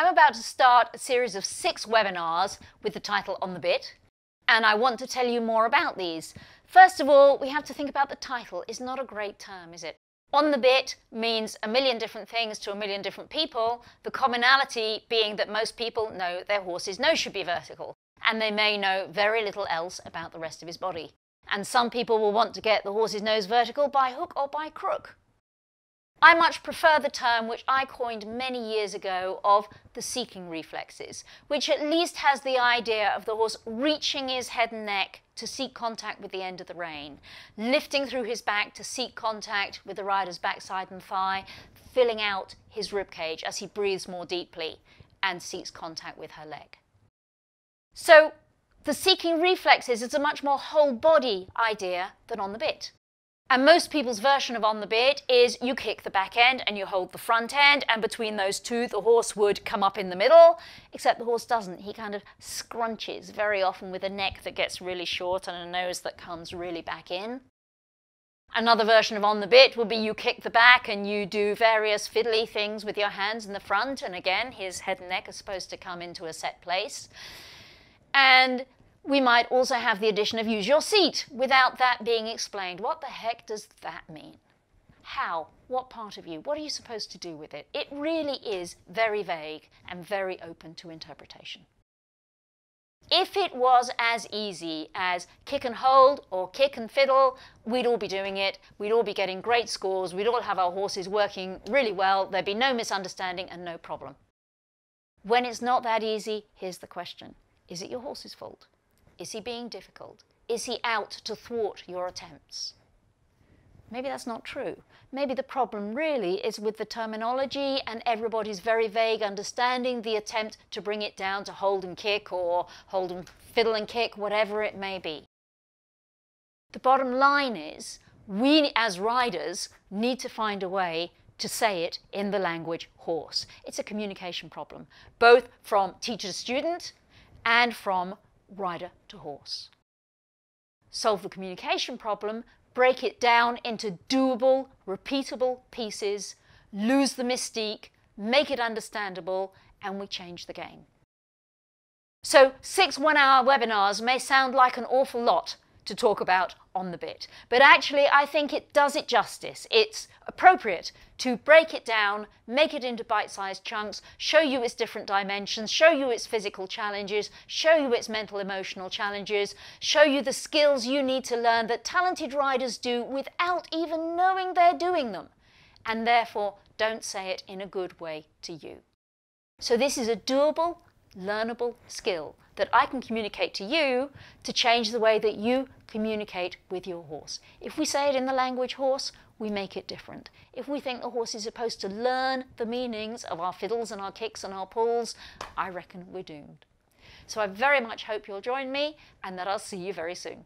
I'm about to start a series of six webinars with the title On the Bit, and I want to tell you more about these. First of all, we have to think about the title. It's not a great term, is it? On the bit means a million different things to a million different people, the commonality being that most people know their horse's nose should be vertical, and they may know very little else about the rest of his body. And some people will want to get the horse's nose vertical by hook or by crook. I much prefer the term which I coined many years ago of the seeking reflexes, which at least has the idea of the horse reaching his head and neck to seek contact with the end of the rein, lifting through his back to seek contact with the rider's backside and thigh, filling out his rib cage as he breathes more deeply and seeks contact with her leg. So the seeking reflexes is a much more whole body idea than on the bit. And most people's version of on the bit is you kick the back end and you hold the front end, and between those two, the horse would come up in the middle, except the horse doesn't. He kind of scrunches very often with a neck that gets really short and a nose that comes really back in. Another version of on the bit would be you kick the back and you do various fiddly things with your hands in the front, and again, his head and neck are supposed to come into a set place. And we might also have the addition of use your seat without that being explained. What the heck does that mean? How? What part of you? What are you supposed to do with it? It really is very vague and very open to interpretation. If it was as easy as kick and hold or kick and fiddle, we'd all be doing it. We'd all be getting great scores. We'd all have our horses working really well. There'd be no misunderstanding and no problem. When it's not that easy, here's the question Is it your horse's fault? Is he being difficult? Is he out to thwart your attempts? Maybe that's not true. Maybe the problem really is with the terminology and everybody's very vague understanding the attempt to bring it down to hold and kick or hold and fiddle and kick, whatever it may be. The bottom line is we as riders need to find a way to say it in the language horse. It's a communication problem, both from teacher to student and from rider to horse. Solve the communication problem, break it down into doable, repeatable pieces, lose the mystique, make it understandable, and we change the game. So six one-hour webinars may sound like an awful lot to talk about on the bit. But actually, I think it does it justice. It's appropriate to break it down, make it into bite-sized chunks, show you its different dimensions, show you its physical challenges, show you its mental emotional challenges, show you the skills you need to learn that talented riders do without even knowing they're doing them. And therefore, don't say it in a good way to you. So this is a doable, learnable skill that I can communicate to you to change the way that you communicate with your horse. If we say it in the language horse, we make it different. If we think the horse is supposed to learn the meanings of our fiddles and our kicks and our pulls, I reckon we're doomed. So I very much hope you'll join me and that I'll see you very soon.